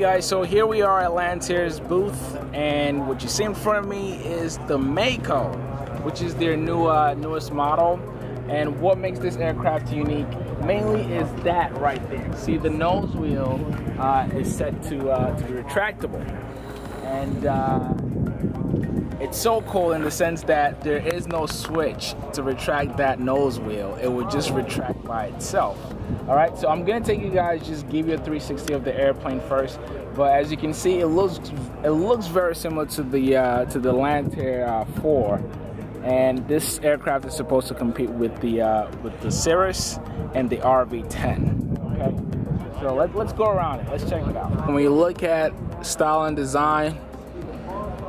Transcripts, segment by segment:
guys, so here we are at Lancair's booth, and what you see in front of me is the Mako, which is their new uh, newest model. And what makes this aircraft unique mainly is that right there. See, the nose wheel uh, is set to, uh, to be retractable. And uh, it's so cool in the sense that there is no switch to retract that nose wheel. It would just retract by itself. All right, so I'm gonna take you guys, just give you a 360 of the airplane first. But as you can see, it looks it looks very similar to the uh, to the Lancair uh, 4, and this aircraft is supposed to compete with the uh, with the Cirrus and the RV10. Okay, so let, let's go around it. Let's check it out. When we look at style and design,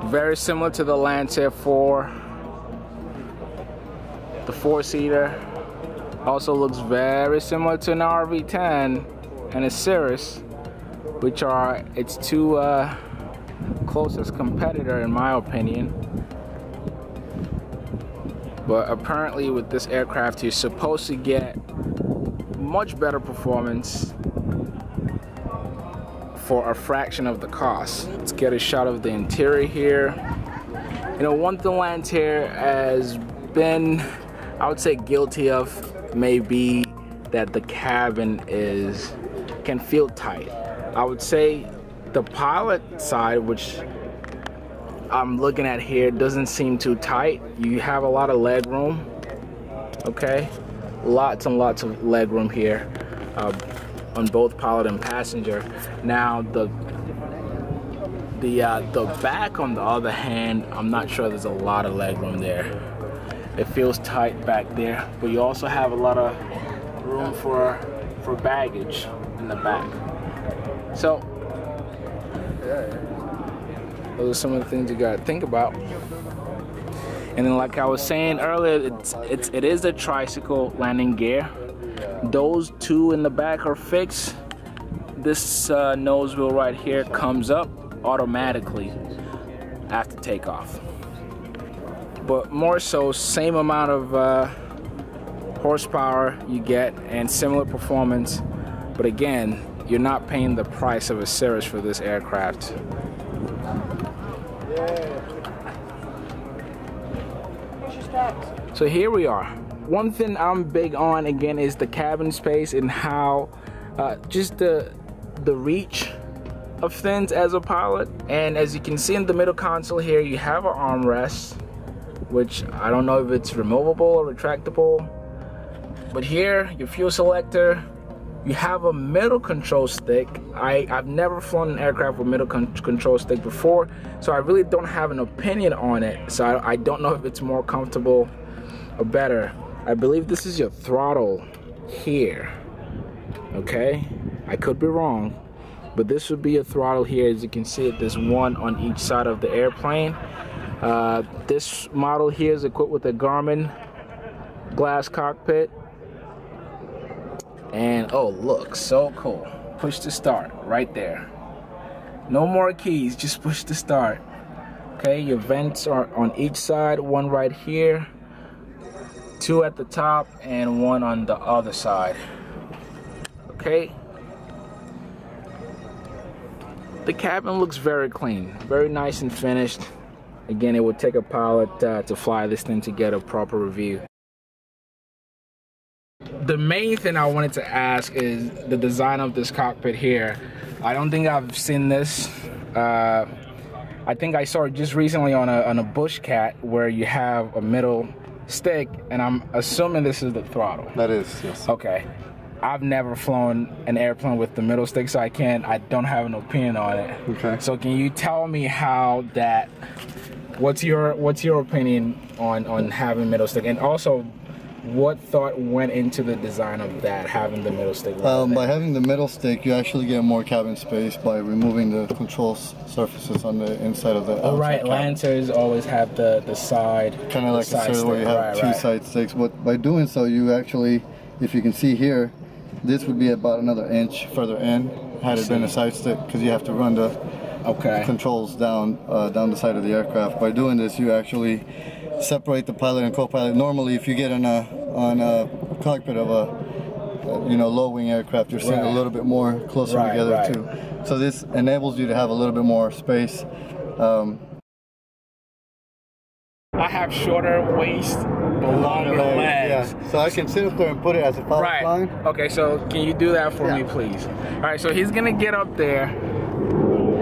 very similar to the Lancair 4, the four-seater also looks very similar to an RV10 and a Cirrus, which are its two uh, closest competitor in my opinion. But apparently with this aircraft you're supposed to get much better performance for a fraction of the cost. Let's get a shot of the interior here. You know, one thing Lancair has been, I would say, guilty of may be that the cabin is can feel tight. I would say the pilot side, which I'm looking at here, doesn't seem too tight. You have a lot of leg room, okay? Lots and lots of leg room here uh, on both pilot and passenger. Now the the uh, the back, on the other hand, I'm not sure there's a lot of leg room there it feels tight back there but you also have a lot of room for for baggage in the back. So those are some of the things you got to think about. And then like I was saying earlier it's, it's it is a tricycle landing gear. Those two in the back are fixed. This uh, nose wheel right here comes up automatically after takeoff but more so same amount of uh, horsepower you get and similar performance. But again you're not paying the price of a Cirrus for this aircraft. So here we are. One thing I'm big on again is the cabin space and how uh, just the the reach of things as a pilot. And as you can see in the middle console here you have an armrest which I don't know if it's removable or retractable. But here, your fuel selector, you have a middle control stick. I, I've never flown an aircraft with middle con control stick before, so I really don't have an opinion on it. So I, I don't know if it's more comfortable or better. I believe this is your throttle here, okay? I could be wrong, but this would be a throttle here. As you can see, there's one on each side of the airplane. Uh, this model here is equipped with a Garmin glass cockpit. And oh, look, so cool. Push to start right there. No more keys, just push to start. Okay, your vents are on each side, one right here, two at the top, and one on the other side. Okay. The cabin looks very clean, very nice and finished. Again, it would take a pilot uh, to fly this thing to get a proper review. The main thing I wanted to ask is the design of this cockpit here. I don't think I've seen this. Uh, I think I saw it just recently on a, on a Bushcat where you have a middle stick and I'm assuming this is the throttle. That is, yes. Okay. I've never flown an airplane with the middle stick, so I can't, I don't have an opinion on it. Okay. So can you tell me how that What's your What's your opinion on on having middle stick, and also what thought went into the design of that having the middle stick? Um, by having the middle stick, you actually get more cabin space by removing the control surfaces on the inside of the. Oh right, Lancairs always have the the side. Kind of like a side where you have right, two right. side sticks, but by doing so, you actually, if you can see here, this would be about another inch further in had it been a side stick because you have to run the okay. controls down uh, down the side of the aircraft. By doing this, you actually separate the pilot and co-pilot. Normally, if you get on a on a cockpit of a you know low wing aircraft, you're sitting right. a little bit more closer right, together right. too. So this enables you to have a little bit more space. Um, I have shorter waist, longer legs. Yeah. So I can sit up there and put it as a follow right. line. Okay, so can you do that for yeah. me, please? All right, so he's gonna get up there.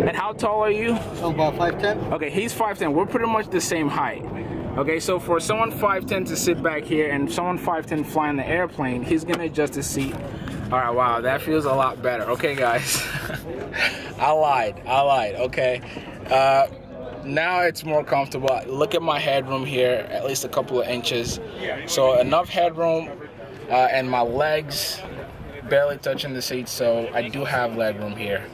And how tall are you? So about 5'10". Okay, he's 5'10". We're pretty much the same height. Okay, so for someone 5'10 to sit back here and someone 5'10 flying the airplane, he's gonna adjust his seat. All right, wow, that feels a lot better. Okay, guys, I lied, I lied, okay. Uh, now it's more comfortable. Look at my headroom here, at least a couple of inches. So enough headroom uh, and my legs barely touching the seat, so I do have leg room here.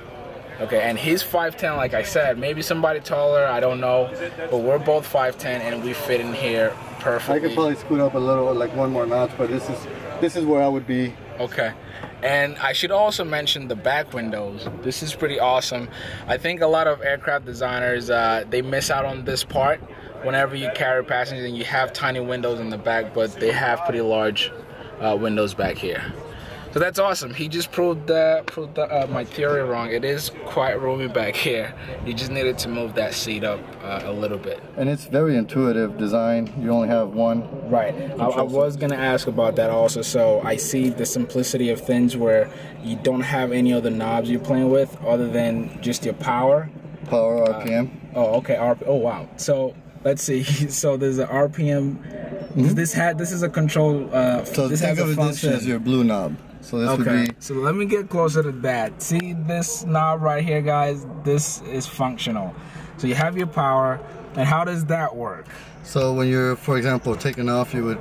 Okay, and he's 5'10", like I said. Maybe somebody taller, I don't know. But we're both 5'10", and we fit in here perfectly. I could probably scoot up a little, like one more notch, but this is this is where I would be. Okay. And I should also mention the back windows. This is pretty awesome. I think a lot of aircraft designers, uh, they miss out on this part whenever you carry passengers and you have tiny windows in the back, but they have pretty large uh, windows back here. So that's awesome. He just proved uh, proved uh, my theory wrong. It is quite roomy back here. You just needed to move that seat up uh, a little bit. And it's very intuitive design. You only have one. Right. I, I, was gonna ask about that also. So I see the simplicity of things where you don't have any other knobs you're playing with other than just your power. Power RPM. oh, okay. RP oh, wow. So let's see. So there's an RPM. Mm -hmm. This had this is a control. Uh, so this think has a function. this as your blue knob. So this okay. would be. So let me get closer to that. See this knob right here, guys? This is functional. So you have your power, and how does that work? So when you're, for example, taking off, you would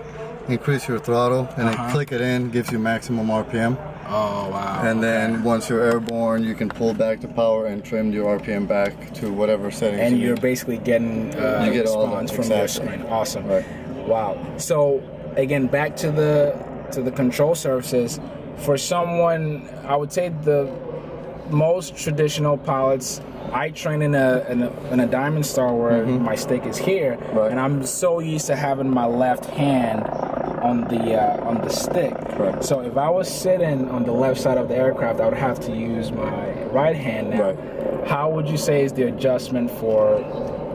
increase your throttle and uh -huh. then uh-huh. click it in, gives you maximum RPM. Oh wow! And then once you're airborne, you can pull back the power and trim your RPM back to whatever settings. And you are basically getting uh, you get response from exactly. your screen. Awesome. Right. Wow. So again, back to the to the control surfaces for someone, I would say the most traditional pilots. I train in a in a, in a Diamond Star where mm-hmm. my stick is here, right. and I'm so used to having my left hand on the uh, on the stick. Right. So if I was sitting on the left side of the aircraft, I would have to use my right hand. Now, right. how would you say is the adjustment for?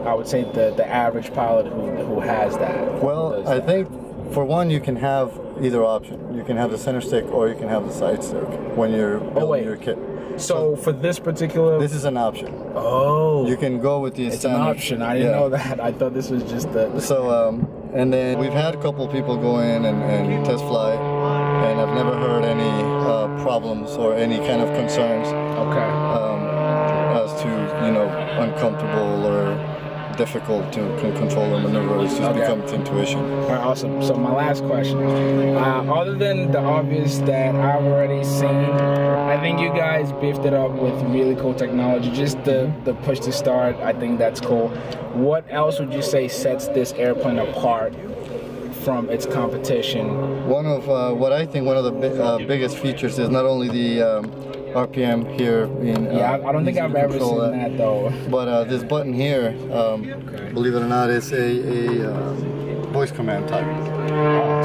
I would say the the average pilot who who has that. Well, I think for one, you can have either option. You can have the center stick or you can have the side stick when you're oh, building oh, your kit. So, so, for this particular, this is an option. Oh, you can go with the it's standard. an option. I didn't yeah. know that. I thought this was just the. the so um, and then we've had a couple people go in and, and test fly, and I've never heard any uh, problems or any kind of concerns. Okay. Um, as to you know uncomfortable or difficult to control or maneuver. It's just okay. becomes intuition. All right, awesome. So my last question, uh, other than the obvious that I've already seen, I think you guys beefed it up with really cool technology. Just the the push to start, I think that's cool. What else would you say sets this airplane apart from its competition? One of uh, what I think one of the bi uh, biggest features is not only the um, RPM here. In, uh, yeah, I don't think I've ever seen that, that though. But uh, this button here, um, believe it or not, is a, a uh, voice command type.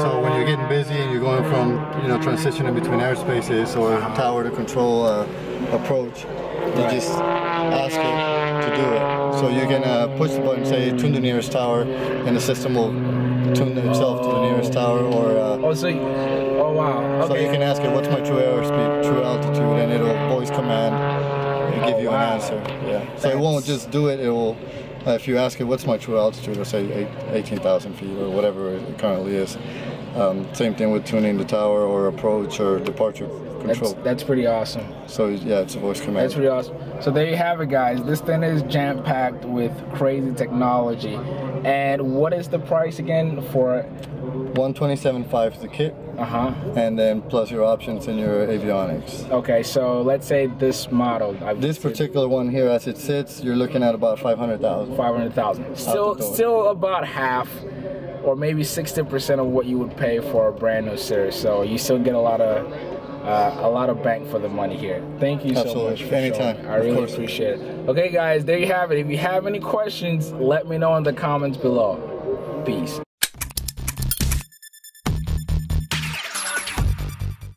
So when you're getting busy and you're going from you know transitioning between airspaces or tower to control uh, approach, you right. just ask it to do it. So you can uh, push the button, say tune the nearest tower, and the system will tune itself to the nearest tower. Or uh, oh, so wow. Okay. So you can ask it, what's my true airspeed, true altitude, voice command and give you an answer. Yeah. So it won't just do it. It will. If you ask it, what's my true altitude, it'll say 18,000 feet or whatever it currently is. Um, same thing with tuning the tower or approach or departure control. That's, that's, pretty awesome. So yeah, it's a voice command. That's pretty awesome. So there you have it, guys. This thing is jam packed with crazy technology. And what is the price again for? 127.5 is the kit. Uh huh. And then plus your options and your avionics. Okay, so let's say this model. I've this particular one here, as it sits, you're looking at about 500,000. 500,000. Still, still about half or maybe 60% of what you would pay for a brand new Cirrus. So you still get a lot of uh, a lot of bang for the money here. Thank you Absolutely. so much for Anytime. showing. I really appreciate it. Okay, guys, there you have it. If you have any questions, let me know in the comments below. Peace.